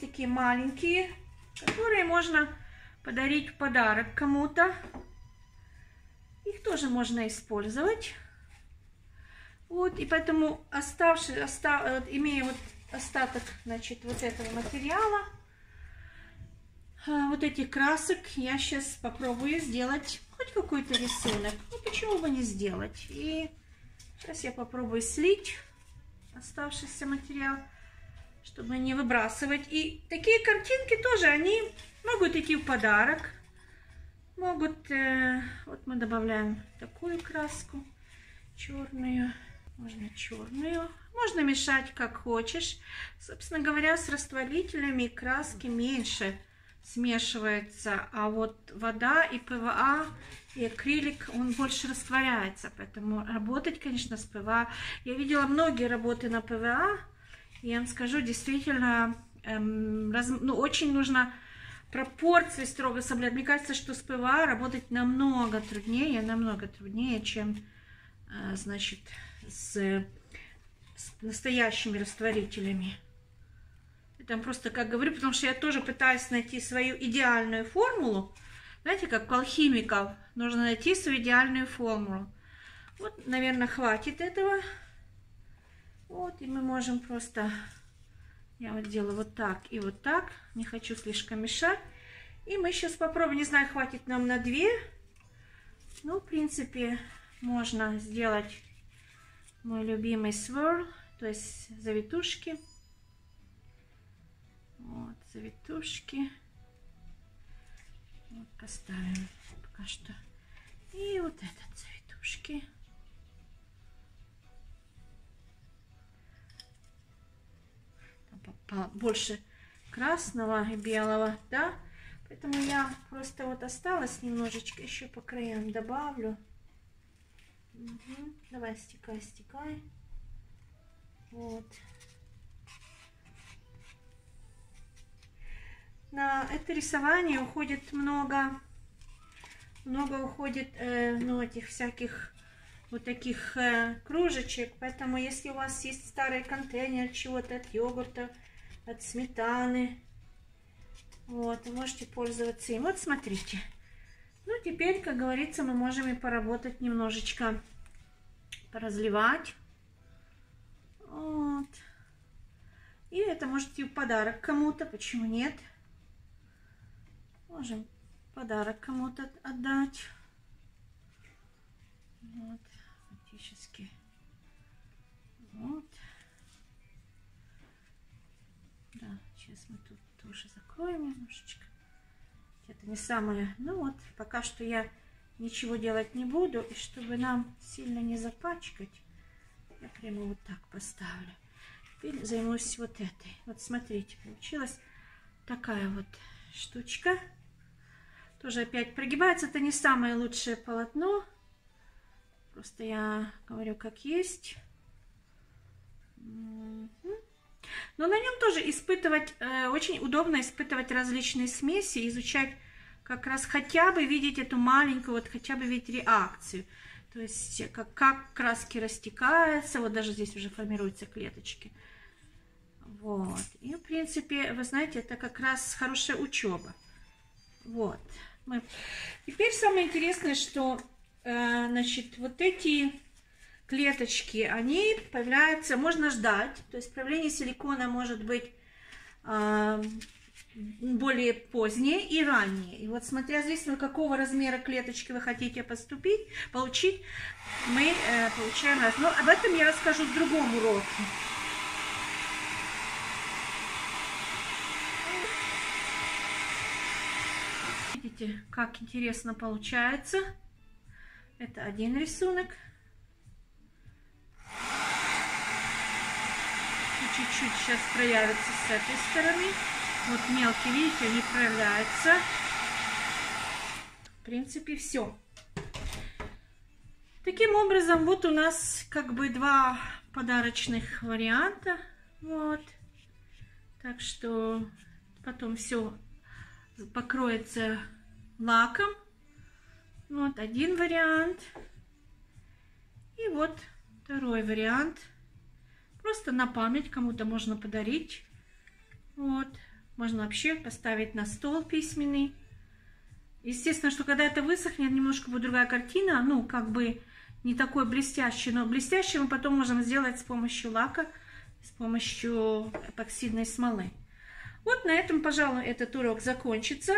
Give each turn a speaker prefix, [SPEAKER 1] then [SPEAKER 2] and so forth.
[SPEAKER 1] такие маленькие, которые можно подарить в подарок кому-то. Их тоже можно использовать. Вот, и поэтому оставший, остав, имея вот остаток, значит, вот этого материала, а, вот этих красок, я сейчас попробую сделать хоть какой-то рисунок. Ну, почему бы не сделать? И сейчас я попробую слить оставшийся материал, чтобы не выбрасывать. И такие картинки тоже, они могут идти в подарок. Могут, э, вот мы добавляем такую краску, черную. Можно черную. Можно мешать как хочешь. Собственно говоря, с растворителями краски меньше смешивается. А вот вода и ПВА, и акрилик, он больше растворяется. Поэтому работать, конечно, с ПВА. Я видела многие работы на ПВА. Я вам скажу, действительно, эм, раз, ну, очень нужно пропорции строго соблюдать. Мне кажется, что с ПВА работать намного труднее, намного труднее, чем, э, значит, с, с настоящими растворителями. Это просто как говорю, потому что я тоже пытаюсь найти свою идеальную формулу. Знаете, как у алхимиков, нужно найти свою идеальную формулу. Вот, наверное, хватит этого. Вот, и мы можем просто... Я вот делаю вот так и вот так. Не хочу слишком мешать. И мы сейчас попробуем. Не знаю, хватит нам на две. Ну, в принципе, можно сделать мой любимый свер, то есть завитушки. Вот, завитушки. Вот, поставим пока что. И вот этот завитушки. Больше красного и белого, да? Поэтому я просто вот осталось немножечко еще по краям добавлю. Угу. Давай, стекай, стекай. Вот. На это рисование уходит много, много уходит, э, ну, этих всяких вот таких э, кружечек. Поэтому, если у вас есть старый контейнер чего-то от йогурта, от сметаны, вот, можете пользоваться им. Вот, смотрите. Ну, теперь, как говорится, мы можем и поработать немножечко, поразливать. Вот. И это можете в подарок кому-то, почему нет? Можем подарок кому-то отдать. Вот, фактически. Вот. Сейчас мы тут тоже закроем немножечко это не самое. Ну вот, пока что я ничего делать не буду. И чтобы нам сильно не запачкать, я прямо вот так поставлю. Теперь займусь вот этой. Вот смотрите, получилась такая вот штучка. Тоже опять прогибается. Это не самое лучшее полотно. Просто я говорю как есть. Но на нем тоже испытывать, э, очень удобно испытывать различные смеси, изучать как раз хотя бы видеть эту маленькую, вот хотя бы видеть реакцию. То есть как, как краски растекаются, вот даже здесь уже формируются клеточки. Вот. И, в принципе, вы знаете, это как раз хорошая учеба. Вот. Мы... Теперь самое интересное, что, э, значит, вот эти клеточки, они появляются, можно ждать, то есть появление силикона может быть э, более позднее и раннее. И вот смотря здесь, какого размера клеточки вы хотите поступить, получить, мы э, получаем раз. Но об этом я расскажу в другом уроке. Видите, как интересно получается. Это один рисунок. Чуть-чуть сейчас проявится с этой стороны. Вот мелкий, видите, они проявляются. В принципе, все. Таким образом, вот у нас как бы два подарочных варианта. Вот. Так что потом все покроется лаком. Вот один вариант. И вот второй вариант. Просто на память кому-то можно подарить. Вот. Можно вообще поставить на стол письменный. Естественно, что когда это высохнет, немножко будет другая картина. Ну, как бы не такой блестящий, но блестящий мы потом можем сделать с помощью лака, с помощью эпоксидной смолы. Вот на этом, пожалуй, этот урок закончится.